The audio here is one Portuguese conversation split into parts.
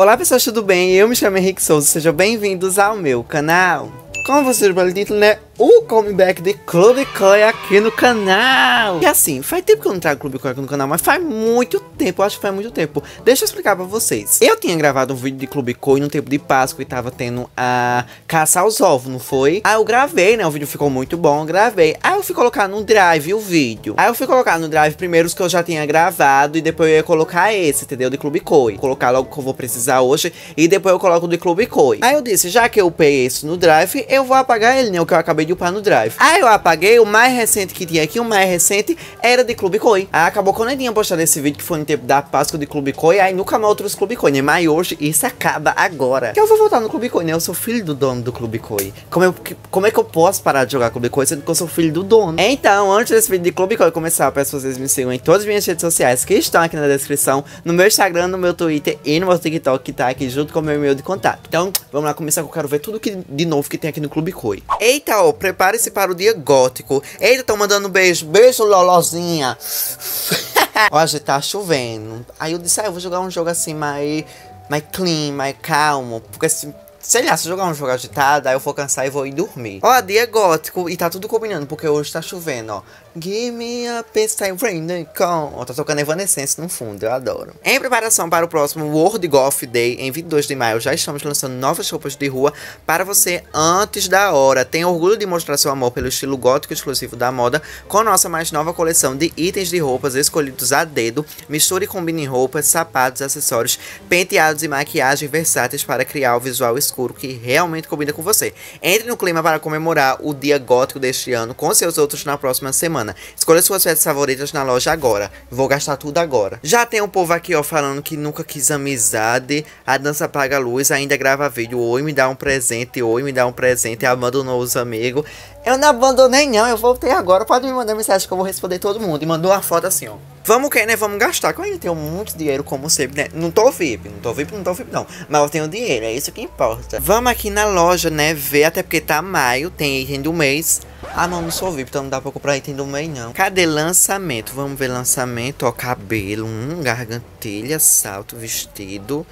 Olá pessoas, tudo bem? Eu me chamo Henrique Souza, sejam bem-vindos ao meu canal. Como vocês podem título, né? O comeback de Clube Koi aqui no canal. E assim, faz tempo que eu não trago Clube Koi aqui no canal, mas faz muito tempo, acho que faz muito tempo. Deixa eu explicar pra vocês. Eu tinha gravado um vídeo de Clube Koi no tempo de Páscoa e tava tendo a caça aos ovos, não foi? Aí eu gravei, né? O vídeo ficou muito bom, gravei. Aí eu fui colocar no Drive o vídeo. Aí eu fui colocar no Drive primeiro os que eu já tinha gravado e depois eu ia colocar esse, entendeu? De Clube. Vou colocar logo que eu vou precisar hoje e depois eu coloco o de Clube Koi. Aí eu disse, já que eu upei esse no Drive, eu vou apagar ele, né? O que eu acabei de upar no Drive. Aí eu apaguei, o mais recente que tinha aqui, o mais recente, era de Clube Koi. Aí acabou que eu tinha postado esse vídeo que foi no tempo da Páscoa de Clube Koi, aí nunca mais outros Clube Koi, né? Mas hoje isso acaba agora. Que eu vou voltar no Clube Koi, né? Eu sou filho do dono do Clube Koi. Como, eu, como é que eu posso parar de jogar Clube Koi sendo que eu sou filho do dono? Então, antes desse vídeo de Clube Koi começar, eu peço que vocês me sigam em todas as minhas redes sociais que estão aqui na descrição, no meu Instagram, no meu Twitter e no meu TikTok que tá aqui junto com o meu e-mail de contato. Então, vamos lá começar que eu quero ver tudo que de novo que tem aqui no Clube Koi. Eita, prepare-se para o dia gótico. Eita, tão mandando beijo. Beijo, Lolozinha. Hoje tá chovendo. Aí eu disse, ah, eu vou jogar um jogo assim mais, mais clean, mais calmo. Porque assim, sei lá, se jogar um jogo agitado, aí eu vou cansar e vou ir dormir. Ó, dia gótico e tá tudo combinando, porque hoje tá chovendo, ó. Give me a piece time rain com. Ó, tá tocando Evanescence no fundo, eu adoro. Em preparação para o próximo World Golf Day, em 22 de maio, já estamos lançando novas roupas de rua para você antes da hora. Tem orgulho de mostrar seu amor pelo estilo gótico exclusivo da moda com nossa mais nova coleção de itens de roupas escolhidos a dedo. Misture e combine roupas, sapatos, acessórios, penteados e maquiagem versáteis para criar o visual escuro que realmente combina com você. Entre no clima para comemorar o dia gótico deste ano com seus outros na próxima semana. Escolha suas peças favoritas na loja agora. Vou gastar tudo agora. Já tem um povo aqui, ó, falando que nunca quis amizade. A dança apaga a luz, ainda grava vídeo. Oi, me dá um presente. Oi, me dá um presente. Abandonou os amigos. Eu não abandonei, não. Eu voltei agora. Pode me mandar mensagem que eu vou responder todo mundo. E mandou uma foto assim, ó. Vamos que, né? Vamos gastar. Eu ainda tenho muito dinheiro, como sempre, né? Não tô VIP, não tô VIP, não tô VIP, não. Mas eu tenho dinheiro, é isso que importa. Vamos aqui na loja, né? Ver, até porque tá maio, tem item do mês. Ah, não, não sou VIP, então não dá pra comprar item do mês, não. Cadê lançamento? Vamos ver lançamento, ó. Cabelo, um, gargantilha, salto, vestido.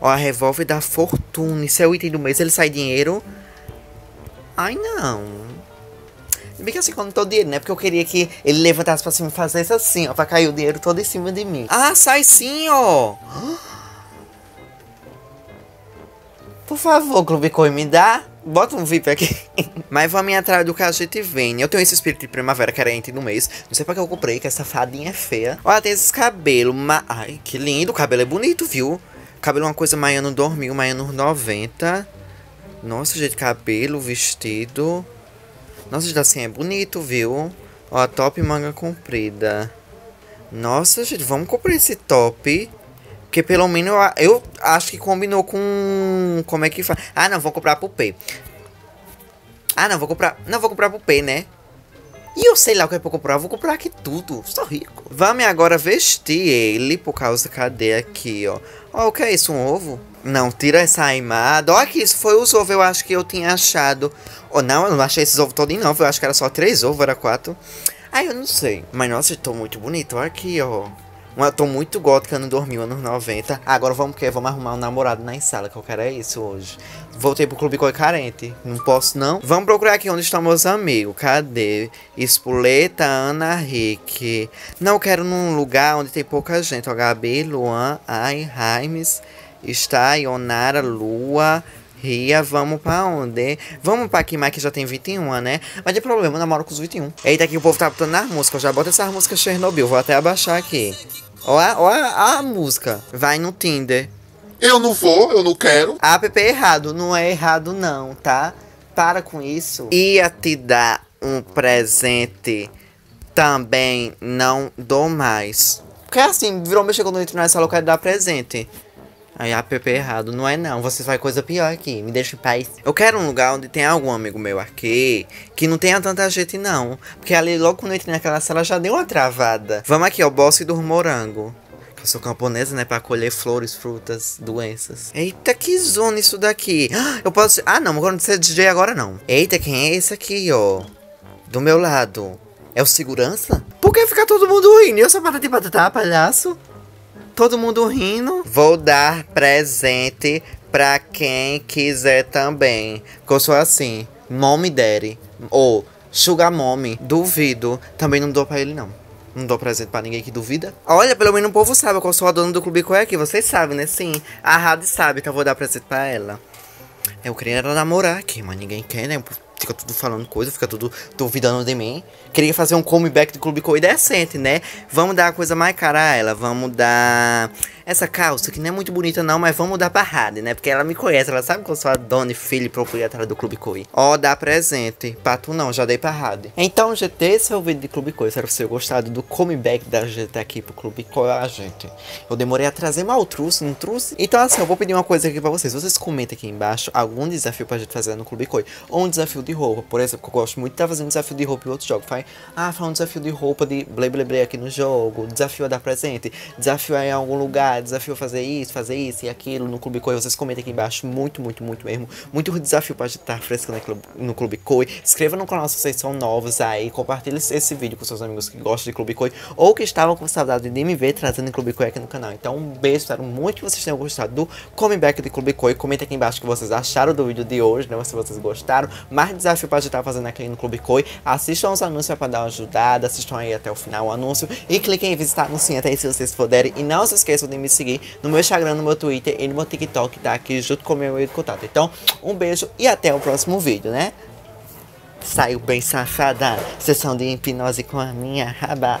Ó, a revólver da fortuna. Isso é o item do mês. Ele sai dinheiro? Ai, não. Bem que assim, quando tô dinheiro, né? Porque eu queria que ele levantasse pra cima e fizesse assim, ó. Pra cair o dinheiro todo em cima de mim. Ah, sai sim, ó. Por favor, Clube Coi, me dá. Bota um VIP aqui. Mas vamos atrás do a gente vem. Eu tenho esse espírito de primavera carente no mês. Não sei pra que eu comprei, que essa fadinha é feia. Olha, tem esses cabelos. Ma... Ai, que lindo. O cabelo é bonito, viu? O cabelo é uma coisa mais ano 2000, mais anos 90. Nossa, gente, cabelo, vestido. Nossa, gente, assim é bonito, viu? Ó, top manga comprida. Nossa, gente, vamos comprar esse top. Porque pelo menos eu, eu acho que combinou com... Como é que faz? Ah, não, vou comprar pro P. Ah, não, vou comprar... Não, vou comprar pro P, né? E eu sei lá o que é pra comprar. Vou comprar aqui tudo. Estou rico. Vamos agora vestir ele. Por causa... Cadê aqui, ó? Ó, o que é isso? Um ovo? Não, tira essa aimada. Ó, aqui, isso foi os ovos. Eu acho que eu tinha achado. Ou não, eu não achei esses ovos todos, não. Eu acho que era só três ovos, era quatro. Ah, eu não sei. Mas, nossa, eu tô muito bonito. Olha aqui, ó. Tô muito gótica no 2000, anos 90. Agora vamos que Vamos arrumar um namorado na sala, que eu quero é isso hoje. Voltei pro clube coi carente. Não posso, não. Vamos procurar aqui onde estão meus amigos. Cadê? Espoleta, Ana, Rick. Não quero num lugar onde tem pouca gente. Ó, Gabi, Luan, Ai, Raimes, está, Ionara, Lua... Ria, vamos pra onde? Vamos pra Kimai que já tem 21, né? Mas de problema, eu namoro com os 21. Eita, aqui o povo tá botando nas músicas. Eu já bota essa música Chernobyl. Vou até abaixar aqui. Ó a, ó a, a música. Vai no Tinder. Eu não vou, eu não quero. App é errado. Não é errado, não, tá? Para com isso. Ia te dar um presente. Também não dou mais. Porque assim, virou mexer quando eu entro nessa local dar presente. Aí app errado. Não é não, vocês fazem coisa pior aqui. Me deixa em paz. Eu quero um lugar onde tem algum amigo meu aqui que não tenha tanta gente não. Porque ali logo quando eu entrei naquela sala já deu uma travada. Vamos aqui, ó, bosque do morango. Eu sou camponesa, né? Pra colher flores, frutas, doenças. Eita, que zona isso daqui. Eu posso... Ah, não, quando você DJ agora não. Eita, quem é esse aqui, ó? Do meu lado. É o segurança? Por que fica todo mundo rindo? Eu sou patati patatá, palhaço? Todo mundo rindo. Vou dar presente pra quem quiser também. Sou assim, mommy daddy. Ou sugar mommy. Duvido. Também não dou pra ele, não. Não dou presente pra ninguém que duvida. Olha, pelo menos o povo sabe que eu sou a dona do Clube aqui. Vocês sabem, né? Sim. A Rádio sabe que eu vou dar presente pra ela. Eu queria namorar aqui, mas ninguém quer, né? Fica tudo falando coisa, fica tudo duvidando de mim. Queria fazer um comeback do Clube Coi decente, né? Vamos dar a coisa mais cara a ela. Vamos dar essa calça, que não é muito bonita não, mas vamos dar Rade, né? Porque ela me conhece, ela sabe que eu sou a dona e filha proprietária do Clube Coi. Ó, dá presente. Pra tu não, já dei Rade. Então, GT, esse é o vídeo de Clube Coi. Espero que você gostado do comeback da GT aqui pro Clube Coi. Ah, gente, eu demorei a trazer, mal trouxe, não trouxe. Então, assim, eu vou pedir uma coisa aqui pra vocês. Vocês comentem aqui embaixo algum desafio pra gente fazer no Clube Coi. Ou um desafio de roupa, por exemplo, que eu gosto muito de estar tá fazendo desafio de roupa em outros jogos. Faz, ah, faz um desafio de roupa de blé blé blé aqui no jogo. Desafio a dar presente. Desafio a ir em algum lugar. Desafio a fazer isso fazer isso e aquilo no Clube Coi. Vocês comentem aqui embaixo. Muito, muito, muito mesmo. Muito desafio pra estar frescando aqui no Clube Coi. Inscreva no canal se vocês são novos aí. Compartilhe esse vídeo com seus amigos que gostam de Clube Coi ou que estavam com saudade de me ver trazendo Clube Coi aqui no canal. Então, um beijo. Espero muito que vocês tenham gostado do comeback de Clube Coi. Comenta aqui embaixo o que vocês acharam do vídeo de hoje, né? Se vocês gostaram. Mais desafio pra estar fazendo aqui no Clube Coi. Assistam os anúncios para dar uma ajudada. Assistam aí até o final o anúncio. E cliquem em visitar no sininho aí se vocês puderem. E não se esqueçam de me seguir no meu Instagram, no meu Twitter e no meu TikTok, tá aqui junto com o meu meio contato. Então, um beijo e até o próximo vídeo, né? Saiu bem safada, sessão de hipnose com a minha raba.